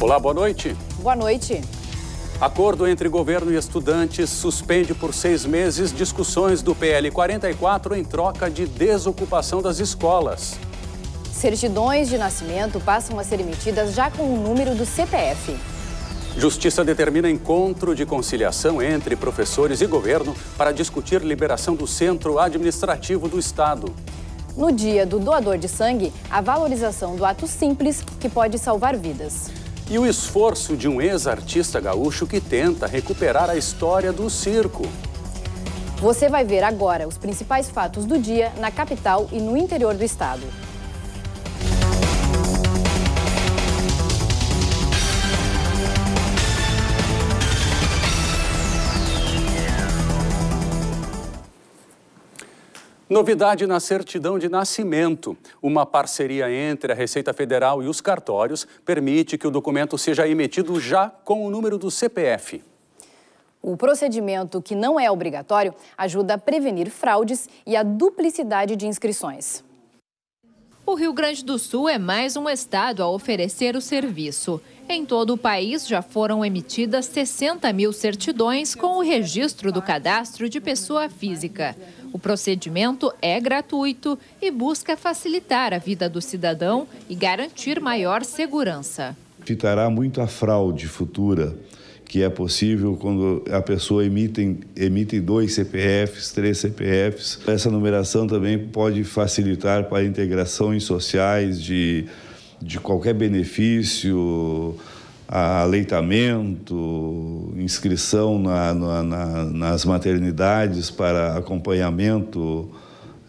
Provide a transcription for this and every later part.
Olá, boa noite. Boa noite. Acordo entre governo e estudantes suspende por seis meses discussões do PL 44 em troca de desocupação das escolas. Certidões de nascimento passam a ser emitidas já com o número do CPF. Justiça determina encontro de conciliação entre professores e governo para discutir liberação do centro administrativo do Estado. No dia do doador de sangue, a valorização do ato simples que pode salvar vidas e o esforço de um ex-artista gaúcho que tenta recuperar a história do circo. Você vai ver agora os principais fatos do dia na capital e no interior do estado. Novidade na certidão de nascimento. Uma parceria entre a Receita Federal e os cartórios permite que o documento seja emitido já com o número do CPF. O procedimento, que não é obrigatório, ajuda a prevenir fraudes e a duplicidade de inscrições. O Rio Grande do Sul é mais um estado a oferecer o serviço. Em todo o país já foram emitidas 60 mil certidões com o registro do cadastro de pessoa física. O procedimento é gratuito e busca facilitar a vida do cidadão e garantir maior segurança. Evitará muito a fraude futura que é possível quando a pessoa emite, emite dois CPFs, três CPFs. Essa numeração também pode facilitar para integrações sociais de, de qualquer benefício, aleitamento, inscrição na, na, na, nas maternidades para acompanhamento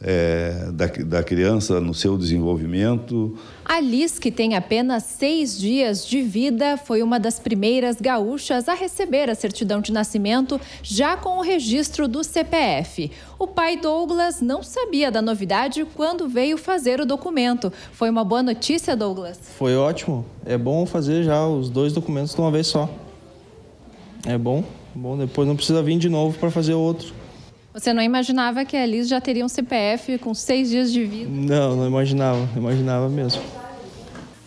é, da, da criança no seu desenvolvimento. A Liz, que tem apenas seis dias de vida, foi uma das primeiras gaúchas a receber a certidão de nascimento já com o registro do CPF. O pai Douglas não sabia da novidade quando veio fazer o documento. Foi uma boa notícia, Douglas? Foi ótimo. É bom fazer já os dois documentos de uma vez só. É bom. Bom, depois não precisa vir de novo para fazer outro. Você não imaginava que a Liz já teria um CPF com seis dias de vida? Não, não imaginava, não imaginava mesmo.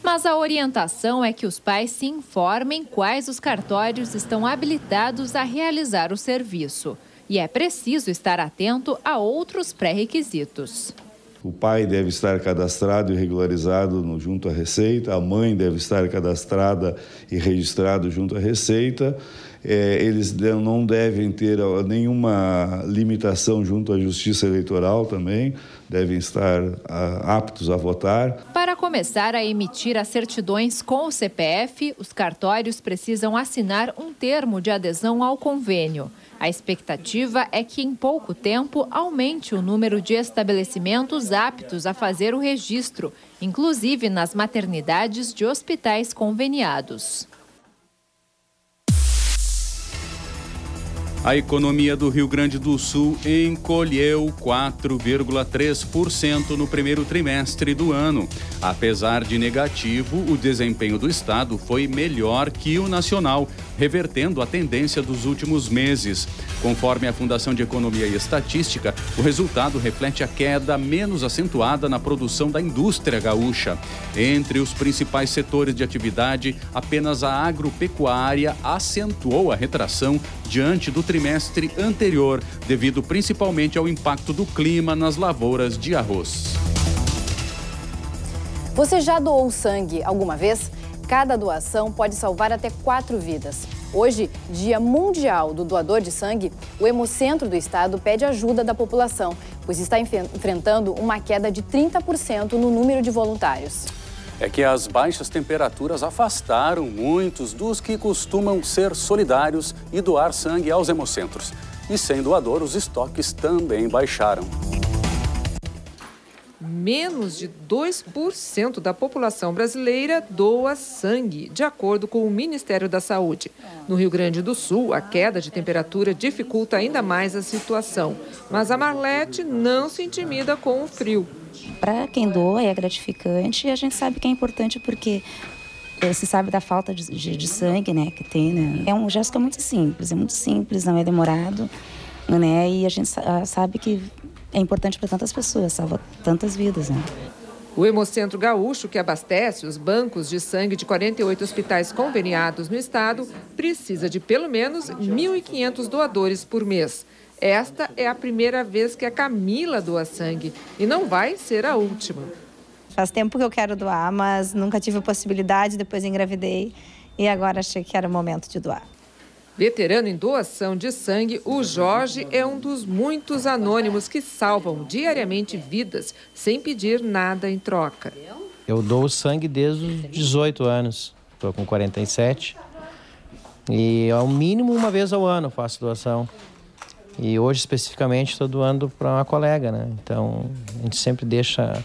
Mas a orientação é que os pais se informem quais os cartórios estão habilitados a realizar o serviço. E é preciso estar atento a outros pré-requisitos. O pai deve estar cadastrado e regularizado no, junto à Receita, a mãe deve estar cadastrada e registrado junto à Receita. É, eles não devem ter nenhuma limitação junto à Justiça Eleitoral também, devem estar aptos a votar. Para começar a emitir as certidões com o CPF, os cartórios precisam assinar um termo de adesão ao convênio. A expectativa é que em pouco tempo aumente o número de estabelecimentos aptos a fazer o registro, inclusive nas maternidades de hospitais conveniados. A economia do Rio Grande do Sul encolheu 4,3% no primeiro trimestre do ano. Apesar de negativo, o desempenho do estado foi melhor que o nacional, revertendo a tendência dos últimos meses. Conforme a Fundação de Economia e Estatística, o resultado reflete a queda menos acentuada na produção da indústria gaúcha. Entre os principais setores de atividade, apenas a agropecuária acentuou a retração diante do trimestre anterior, devido principalmente ao impacto do clima nas lavouras de arroz. Você já doou sangue alguma vez? Cada doação pode salvar até quatro vidas. Hoje, Dia Mundial do Doador de Sangue, o Hemocentro do Estado pede ajuda da população, pois está enfrentando uma queda de 30% no número de voluntários. É que as baixas temperaturas afastaram muitos dos que costumam ser solidários e doar sangue aos hemocentros. E sem doador, os estoques também baixaram menos de 2% da população brasileira doa sangue, de acordo com o Ministério da Saúde. No Rio Grande do Sul, a queda de temperatura dificulta ainda mais a situação. Mas a Marlete não se intimida com o frio. Para quem doa é gratificante e a gente sabe que é importante porque eh, se sabe da falta de, de, de sangue né, que tem. Né? É um gesto que é muito simples, é muito simples, não é demorado. Né? E a gente sabe que é importante para tantas pessoas, salva tantas vidas. Né? O Hemocentro Gaúcho, que abastece os bancos de sangue de 48 hospitais conveniados no estado, precisa de pelo menos 1.500 doadores por mês. Esta é a primeira vez que a Camila doa sangue e não vai ser a última. Faz tempo que eu quero doar, mas nunca tive a possibilidade, depois engravidei e agora achei que era o momento de doar. Veterano em doação de sangue, o Jorge é um dos muitos anônimos que salvam diariamente vidas sem pedir nada em troca. Eu dou sangue desde os 18 anos, estou com 47. E ao mínimo uma vez ao ano faço doação. E hoje especificamente estou doando para uma colega, né? Então a gente sempre deixa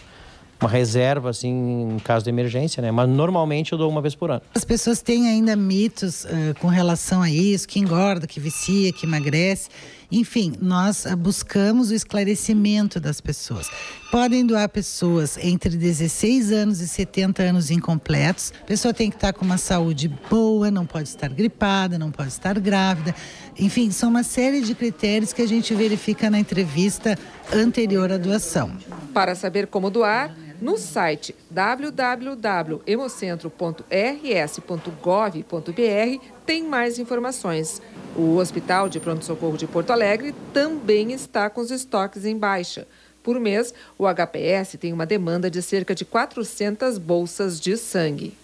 uma reserva, assim, em caso de emergência, né? Mas normalmente eu dou uma vez por ano. As pessoas têm ainda mitos uh, com relação a isso, que engorda, que vicia, que emagrece. Enfim, nós uh, buscamos o esclarecimento das pessoas. Podem doar pessoas entre 16 anos e 70 anos incompletos. A pessoa tem que estar com uma saúde boa, não pode estar gripada, não pode estar grávida. Enfim, são uma série de critérios que a gente verifica na entrevista anterior à doação. Para saber como doar, no site www.hemocentro.rs.gov.br tem mais informações. O Hospital de Pronto Socorro de Porto Alegre também está com os estoques em baixa. Por mês, o HPS tem uma demanda de cerca de 400 bolsas de sangue.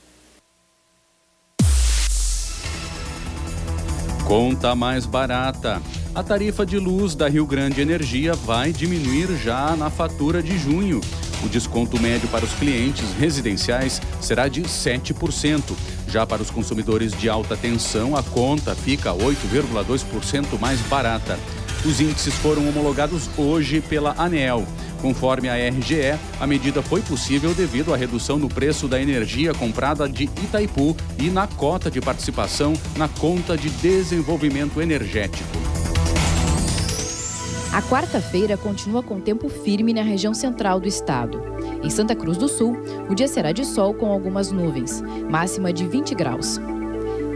Conta mais barata. A tarifa de luz da Rio Grande Energia vai diminuir já na fatura de junho. O desconto médio para os clientes residenciais será de 7%. Já para os consumidores de alta tensão, a conta fica 8,2% mais barata. Os índices foram homologados hoje pela ANEEL. Conforme a RGE, a medida foi possível devido à redução no preço da energia comprada de Itaipu e na cota de participação na conta de desenvolvimento energético. A quarta-feira continua com tempo firme na região central do estado. Em Santa Cruz do Sul, o dia será de sol com algumas nuvens, máxima de 20 graus.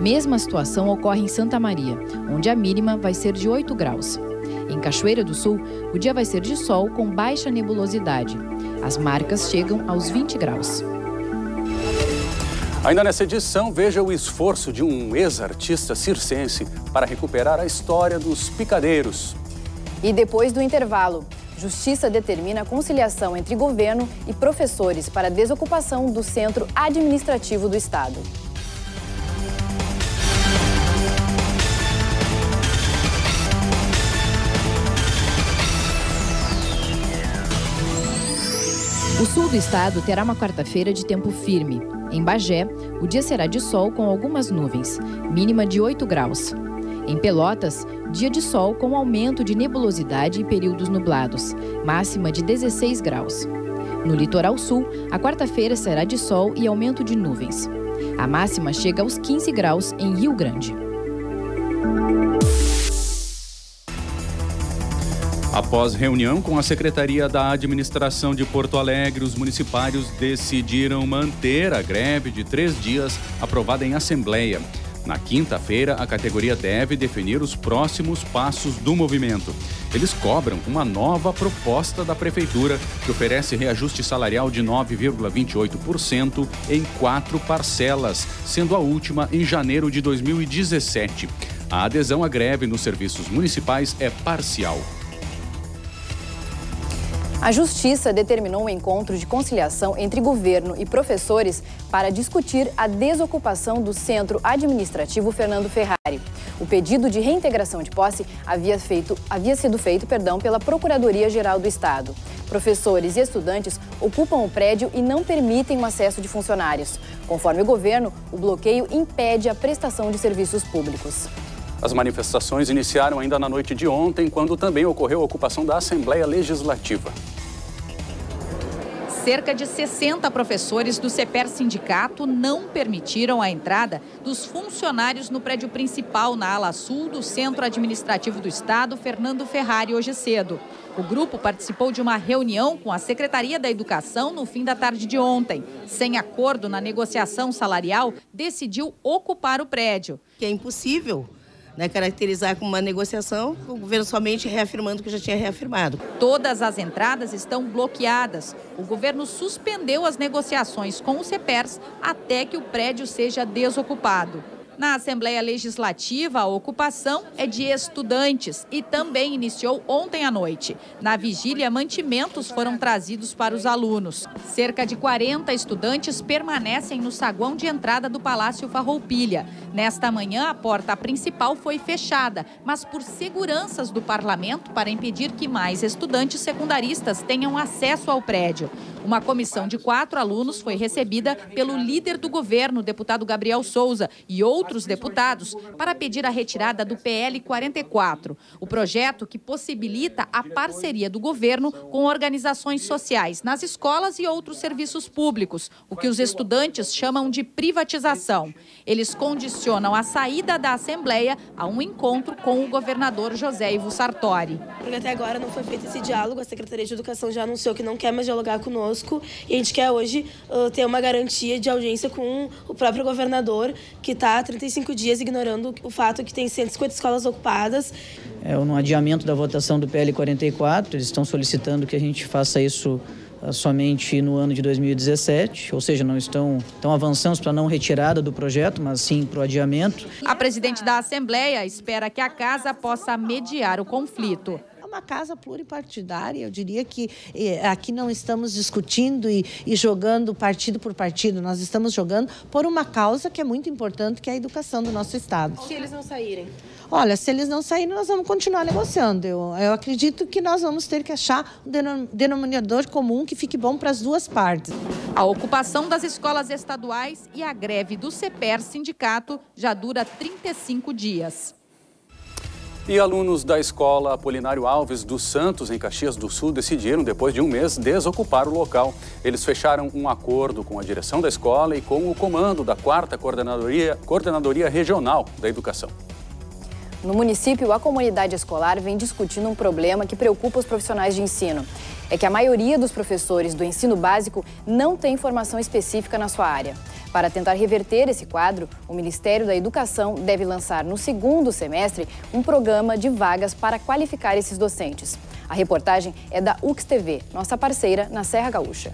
Mesma situação ocorre em Santa Maria, onde a mínima vai ser de 8 graus. Em Cachoeira do Sul, o dia vai ser de sol com baixa nebulosidade. As marcas chegam aos 20 graus. Ainda nessa edição, veja o esforço de um ex-artista circense para recuperar a história dos picadeiros. E depois do intervalo, Justiça determina a conciliação entre governo e professores para desocupação do centro administrativo do Estado. O sul do estado terá uma quarta-feira de tempo firme. Em Bagé, o dia será de sol com algumas nuvens, mínima de 8 graus. Em Pelotas, dia de sol com aumento de nebulosidade e períodos nublados, máxima de 16 graus. No litoral sul, a quarta-feira será de sol e aumento de nuvens. A máxima chega aos 15 graus em Rio Grande. Após reunião com a Secretaria da Administração de Porto Alegre, os municipários decidiram manter a greve de três dias aprovada em Assembleia. Na quinta-feira, a categoria deve definir os próximos passos do movimento. Eles cobram uma nova proposta da Prefeitura que oferece reajuste salarial de 9,28% em quatro parcelas, sendo a última em janeiro de 2017. A adesão à greve nos serviços municipais é parcial. A Justiça determinou um encontro de conciliação entre governo e professores para discutir a desocupação do Centro Administrativo Fernando Ferrari. O pedido de reintegração de posse havia, feito, havia sido feito perdão, pela Procuradoria-Geral do Estado. Professores e estudantes ocupam o prédio e não permitem o acesso de funcionários. Conforme o governo, o bloqueio impede a prestação de serviços públicos. As manifestações iniciaram ainda na noite de ontem, quando também ocorreu a ocupação da Assembleia Legislativa. Cerca de 60 professores do CEPER Sindicato não permitiram a entrada dos funcionários no prédio principal na ala sul do Centro Administrativo do Estado, Fernando Ferrari, hoje cedo. O grupo participou de uma reunião com a Secretaria da Educação no fim da tarde de ontem. Sem acordo na negociação salarial, decidiu ocupar o prédio. Que é impossível né, caracterizar como uma negociação, o governo somente reafirmando o que já tinha reafirmado. Todas as entradas estão bloqueadas. O governo suspendeu as negociações com o CEPERS até que o prédio seja desocupado. Na Assembleia Legislativa, a ocupação é de estudantes e também iniciou ontem à noite. Na vigília, mantimentos foram trazidos para os alunos. Cerca de 40 estudantes permanecem no saguão de entrada do Palácio Farroupilha. Nesta manhã, a porta principal foi fechada, mas por seguranças do parlamento para impedir que mais estudantes secundaristas tenham acesso ao prédio. Uma comissão de quatro alunos foi recebida pelo líder do governo, deputado Gabriel Souza, e outros deputados para pedir a retirada do PL 44, o projeto que possibilita a parceria do governo com organizações sociais nas escolas e outros serviços públicos, o que os estudantes chamam de privatização. Eles condicionam a saída da Assembleia a um encontro com o governador José Ivo Sartori. Porque até agora não foi feito esse diálogo, a Secretaria de Educação já anunciou que não quer mais dialogar conosco conosco e a gente quer hoje uh, ter uma garantia de audiência com o próprio governador, que está há 35 dias ignorando o fato que tem 150 escolas ocupadas. É um adiamento da votação do PL 44, eles estão solicitando que a gente faça isso somente no ano de 2017, ou seja, não estão, estão avançamos para não retirada do projeto, mas sim para o adiamento. A presidente da Assembleia espera que a casa possa mediar o conflito uma casa pluripartidária. Eu diria que eh, aqui não estamos discutindo e, e, jogando partido por partido, nós estamos jogando por uma causa que é muito importante, que é a educação do nosso Estado. Se eles não saírem? Olha, se eles não saírem, nós vamos continuar negociando. Eu, eu acredito que nós vamos ter que achar um denominador comum que fique bom para as duas partes. A ocupação das escolas estaduais e a greve do CEPER Sindicato já dura 35 dias. E alunos da escola Apolinário Alves dos Santos, em Caxias do Sul, decidiram, depois de um mês, desocupar o local. Eles fecharam um acordo com a direção da escola e com o comando da 4 Coordenadoria, Coordenadoria Regional da Educação. No município, a comunidade escolar vem discutindo um problema que preocupa os profissionais de ensino. É que a maioria dos professores do ensino básico não tem formação específica na sua área. Para tentar reverter esse quadro, o Ministério da Educação deve lançar no segundo semestre um programa de vagas para qualificar esses docentes. A reportagem é da UX TV, nossa parceira na Serra Gaúcha.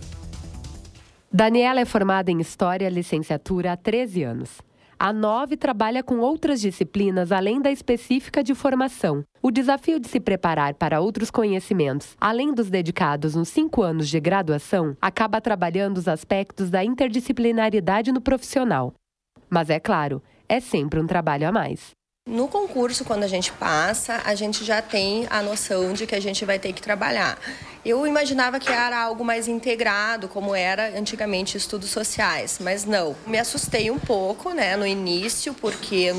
Daniela é formada em História, licenciatura há 13 anos. A nove trabalha com outras disciplinas além da específica de formação. O desafio de se preparar para outros conhecimentos, além dos dedicados nos cinco anos de graduação, acaba trabalhando os aspectos da interdisciplinaridade no profissional. Mas é claro, é sempre um trabalho a mais. No concurso, quando a gente passa, a gente já tem a noção de que a gente vai ter que trabalhar. Eu imaginava que era algo mais integrado, como era antigamente estudos sociais, mas não. Me assustei um pouco, né, no início, porque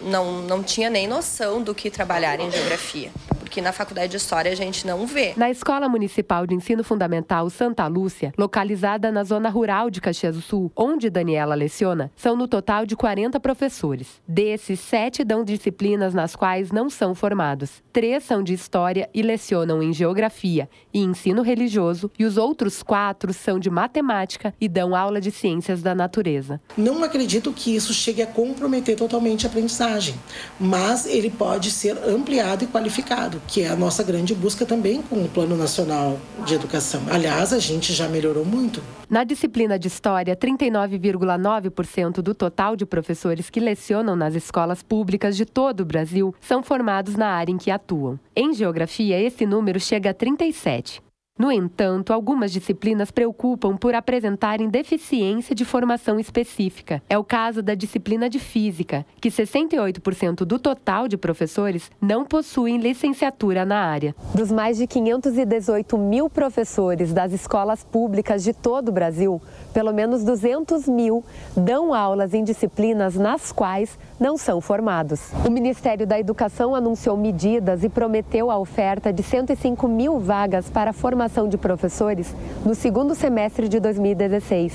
não, não tinha nem noção do que trabalhar em geografia que na faculdade de História a gente não vê. Na Escola Municipal de Ensino Fundamental Santa Lúcia, localizada na zona rural de Caxias do Sul, onde Daniela leciona, são no total de 40 professores. Desses, sete dão disciplinas nas quais não são formados. Três são de História e lecionam em Geografia e Ensino Religioso, e os outros quatro são de Matemática e dão aula de Ciências da Natureza. Não acredito que isso chegue a comprometer totalmente a aprendizagem, mas ele pode ser ampliado e qualificado que é a nossa grande busca também com o Plano Nacional de Educação. Aliás, a gente já melhorou muito. Na disciplina de História, 39,9% do total de professores que lecionam nas escolas públicas de todo o Brasil são formados na área em que atuam. Em Geografia, esse número chega a 37%. No entanto, algumas disciplinas preocupam por apresentarem deficiência de formação específica. É o caso da disciplina de Física, que 68% do total de professores não possuem licenciatura na área. Dos mais de 518 mil professores das escolas públicas de todo o Brasil, pelo menos 200 mil dão aulas em disciplinas nas quais não são formados. O Ministério da Educação anunciou medidas e prometeu a oferta de 105 mil vagas para a formação de professores no segundo semestre de 2016.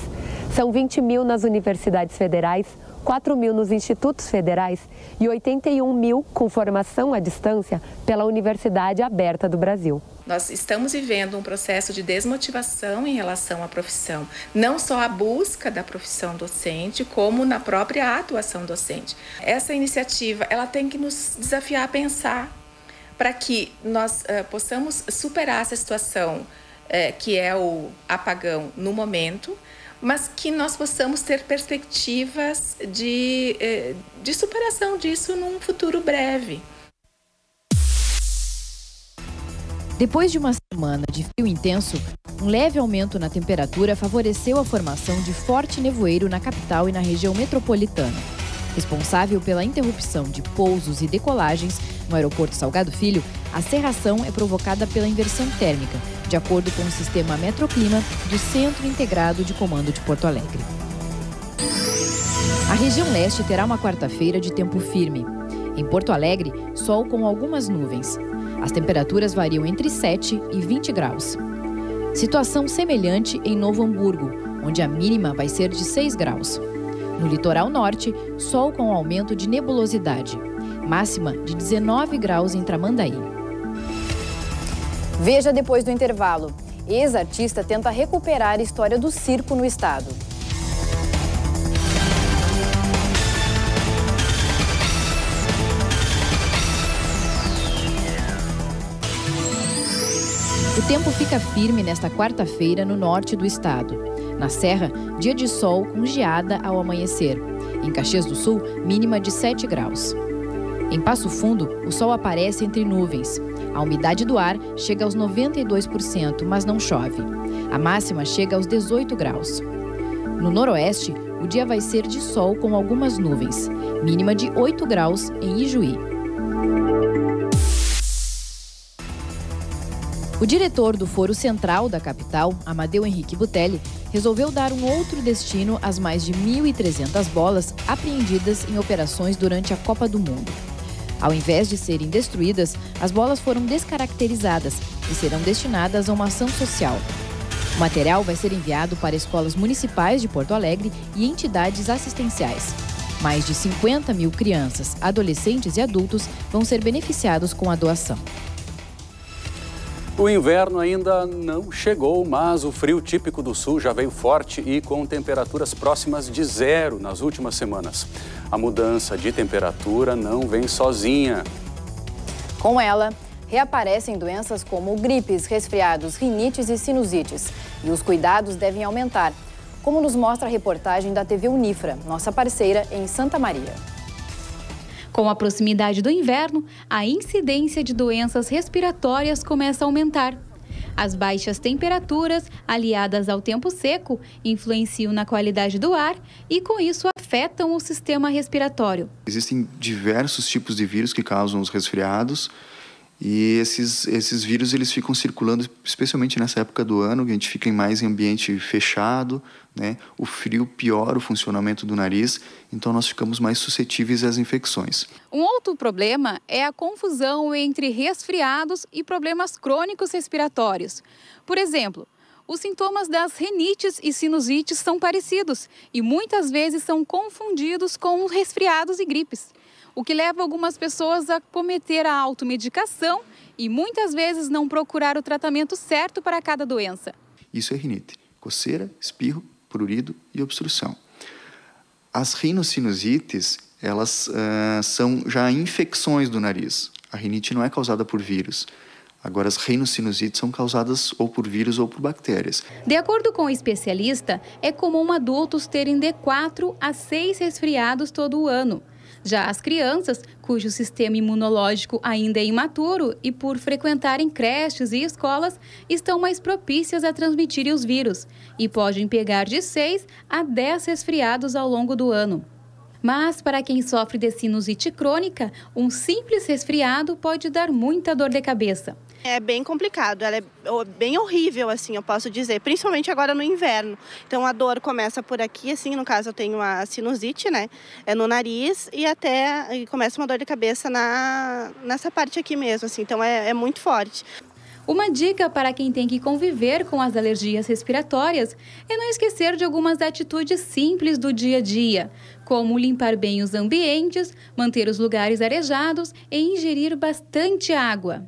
São 20 mil nas universidades federais, 4 mil nos institutos federais e 81 mil com formação à distância pela Universidade Aberta do Brasil. Nós estamos vivendo um processo de desmotivação em relação à profissão, não só a busca da profissão docente, como na própria atuação docente. Essa iniciativa, ela tem que nos desafiar a pensar para que nós uh, possamos superar essa situação uh, que é o apagão no momento, mas que nós possamos ter perspectivas de, uh, de superação disso num futuro breve. Depois de uma semana de frio intenso, um leve aumento na temperatura favoreceu a formação de forte nevoeiro na capital e na região metropolitana. Responsável pela interrupção de pousos e decolagens no aeroporto Salgado Filho, a serração é provocada pela inversão térmica, de acordo com o sistema Metroclima do Centro Integrado de Comando de Porto Alegre. A região leste terá uma quarta-feira de tempo firme. Em Porto Alegre, sol com algumas nuvens. As temperaturas variam entre 7 e 20 graus. Situação semelhante em Novo Hamburgo, onde a mínima vai ser de 6 graus. No litoral norte, sol com aumento de nebulosidade. Máxima de 19 graus em Tramandaí. Veja depois do intervalo. Ex-artista tenta recuperar a história do circo no estado. O tempo fica firme nesta quarta-feira no norte do estado. Na Serra, dia de sol com geada ao amanhecer. Em Caxias do Sul, mínima de 7 graus. Em Passo Fundo, o sol aparece entre nuvens. A umidade do ar chega aos 92%, mas não chove. A máxima chega aos 18 graus. No noroeste, o dia vai ser de sol com algumas nuvens, mínima de 8 graus em Ijuí. O diretor do Foro Central da capital, Amadeu Henrique Butelli, resolveu dar um outro destino às mais de 1.300 bolas apreendidas em operações durante a Copa do Mundo. Ao invés de serem destruídas, as bolas foram descaracterizadas e serão destinadas a uma ação social. O material vai ser enviado para escolas municipais de Porto Alegre e entidades assistenciais. Mais de 50 mil crianças, adolescentes e adultos vão ser beneficiados com a doação. O inverno ainda não chegou, mas o frio típico do sul já veio forte e com temperaturas próximas de zero nas últimas semanas. A mudança de temperatura não vem sozinha. Com ela, reaparecem doenças como gripes, resfriados, rinites e sinusites. E os cuidados devem aumentar, como nos mostra a reportagem da TV Unifra, nossa parceira em Santa Maria. Com a proximidade do inverno, a incidência de doenças respiratórias começa a aumentar. As baixas temperaturas, aliadas ao tempo seco, influenciam na qualidade do ar e, com isso, afetam o sistema respiratório. Existem diversos tipos de vírus que causam os resfriados. E esses, esses vírus eles ficam circulando, especialmente nessa época do ano, que a gente fica mais em ambiente fechado, né? O frio piora o funcionamento do nariz, então nós ficamos mais suscetíveis às infecções. Um outro problema é a confusão entre resfriados e problemas crônicos respiratórios. Por exemplo, os sintomas das renites e sinusites são parecidos e muitas vezes são confundidos com resfriados e gripes o que leva algumas pessoas a cometer a automedicação e muitas vezes não procurar o tratamento certo para cada doença. Isso é rinite, coceira, espirro, prurido e obstrução. As rinossinusites, elas uh, são já infecções do nariz. A rinite não é causada por vírus. Agora, as rinossinusites são causadas ou por vírus ou por bactérias. De acordo com o especialista, é comum adultos terem de 4 a 6 resfriados todo o ano. Já as crianças, cujo sistema imunológico ainda é imaturo e por frequentarem creches e escolas, estão mais propícias a transmitirem os vírus e podem pegar de 6 a 10 resfriados ao longo do ano. Mas para quem sofre de sinusite crônica, um simples resfriado pode dar muita dor de cabeça. É bem complicado, ela é bem horrível, assim, eu posso dizer, principalmente agora no inverno. Então a dor começa por aqui, assim, no caso eu tenho a sinusite, né? É no nariz e até e começa uma dor de cabeça na, nessa parte aqui mesmo, assim, então é, é muito forte. Uma dica para quem tem que conviver com as alergias respiratórias é não esquecer de algumas atitudes simples do dia a dia, como limpar bem os ambientes, manter os lugares arejados e ingerir bastante água.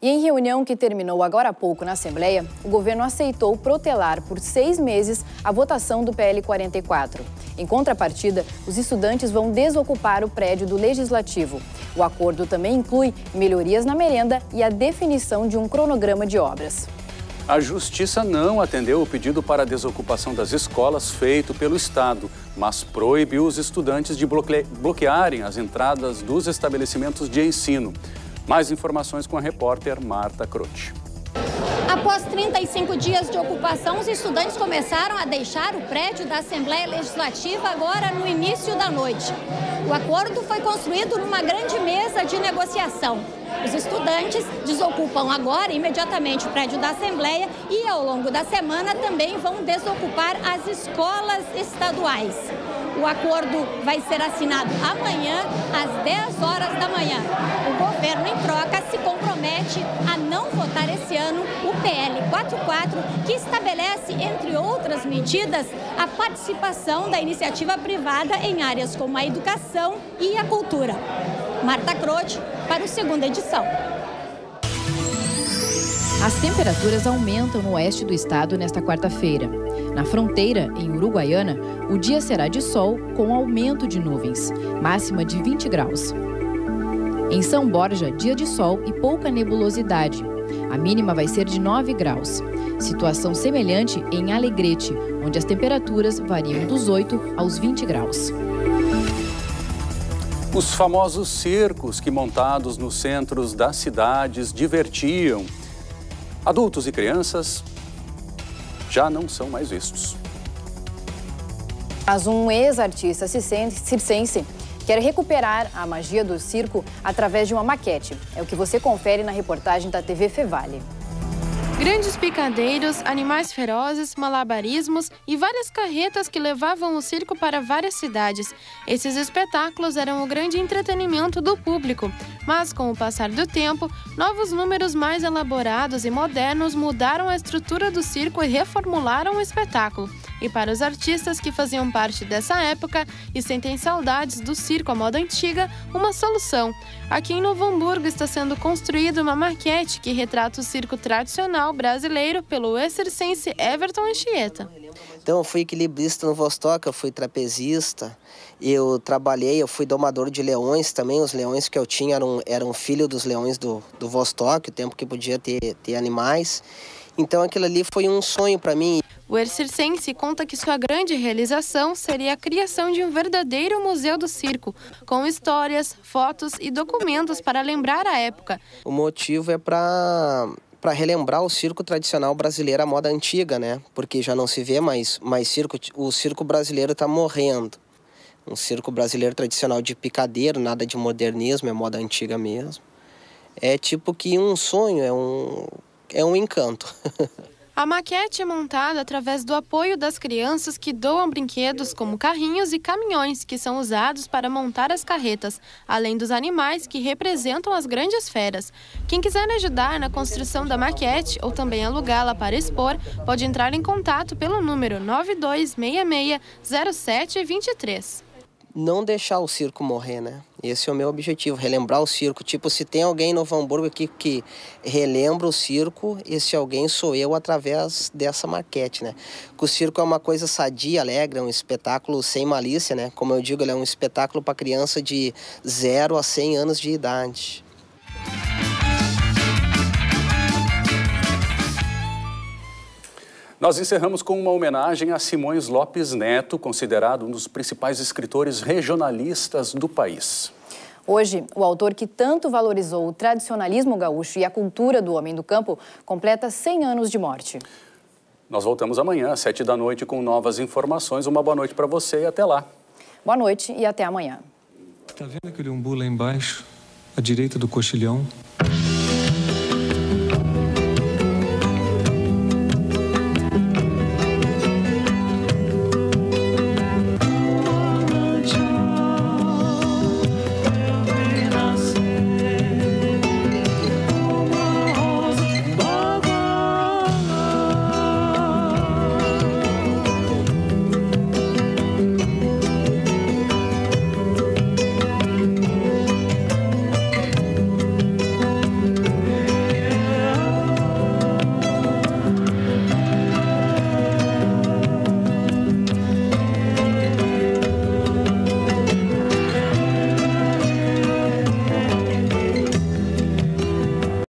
E em reunião que terminou agora há pouco na Assembleia, o governo aceitou protelar por seis meses a votação do PL 44. Em contrapartida, os estudantes vão desocupar o prédio do Legislativo. O acordo também inclui melhorias na merenda e a definição de um cronograma de obras. A Justiça não atendeu o pedido para desocupação das escolas feito pelo Estado, mas proibiu os estudantes de bloquearem as entradas dos estabelecimentos de ensino. Mais informações com a repórter Marta Croce. Após 35 dias de ocupação, os estudantes começaram a deixar o prédio da Assembleia Legislativa agora no início da noite. O acordo foi construído numa grande mesa de negociação. Os estudantes desocupam agora imediatamente o prédio da Assembleia e ao longo da semana também vão desocupar as escolas estaduais. O acordo vai ser assinado amanhã, às 10 horas da manhã. O governo, em troca, se compromete a não votar esse ano o PL 44, que estabelece, entre outras medidas, a participação da iniciativa privada em áreas como a educação e a cultura. Marta Croce, para o segunda edição. As temperaturas aumentam no oeste do estado nesta quarta-feira. Na fronteira, em Uruguaiana, o dia será de sol com aumento de nuvens, máxima de 20 graus. Em São Borja, dia de sol e pouca nebulosidade. A mínima vai ser de 9 graus. Situação semelhante em Alegrete, onde as temperaturas variam dos 8 aos 20 graus. Os famosos circos que montados nos centros das cidades divertiam Adultos e crianças já não são mais vistos. Mas um ex-artista circense quer recuperar a magia do circo através de uma maquete. É o que você confere na reportagem da TV Fevale. Grandes picadeiros, animais ferozes, malabarismos e várias carretas que levavam o circo para várias cidades. Esses espetáculos eram o grande entretenimento do público, mas com o passar do tempo, novos números mais elaborados e modernos mudaram a estrutura do circo e reformularam o espetáculo. E para os artistas que faziam parte dessa época e sentem saudades do circo à moda antiga, uma solução. Aqui em Novo Hamburgo está sendo construída uma maquete que retrata o circo tradicional brasileiro pelo exercense Everton Anchieta. Então, eu fui equilibrista no Vostok, eu fui trapezista, eu trabalhei, eu fui domador de leões também. Os leões que eu tinha eram, eram filho dos leões do, do Vostok, o tempo que podia ter, ter animais. Então, aquilo ali foi um sonho para mim. O Ercircense conta que sua grande realização seria a criação de um verdadeiro museu do circo, com histórias, fotos e documentos para lembrar a época. O motivo é para para relembrar o circo tradicional brasileiro, a moda antiga, né? Porque já não se vê mais, mais circo, o circo brasileiro está morrendo. Um circo brasileiro tradicional de picadeiro, nada de modernismo, é moda antiga mesmo. É tipo que um sonho, é um, é um encanto. A maquete é montada através do apoio das crianças que doam brinquedos como carrinhos e caminhões que são usados para montar as carretas, além dos animais que representam as grandes feras. Quem quiser ajudar na construção da maquete ou também alugá-la para expor, pode entrar em contato pelo número 9266 0723 não deixar o circo morrer, né? Esse é o meu objetivo, relembrar o circo. Tipo, se tem alguém em Novo Hamburgo aqui que relembra o circo, esse alguém sou eu através dessa maquete, né? Que o circo é uma coisa sadia, alegre, é um espetáculo sem malícia, né? Como eu digo, ele é um espetáculo para criança de 0 a 100 anos de idade. Nós encerramos com uma homenagem a Simões Lopes Neto, considerado um dos principais escritores regionalistas do país. Hoje, o autor que tanto valorizou o tradicionalismo gaúcho e a cultura do homem do campo completa 100 anos de morte. Nós voltamos amanhã, às 7 da noite, com novas informações. Uma boa noite para você e até lá. Boa noite e até amanhã. Está vendo aquele umbu lá embaixo, à direita do coxilhão?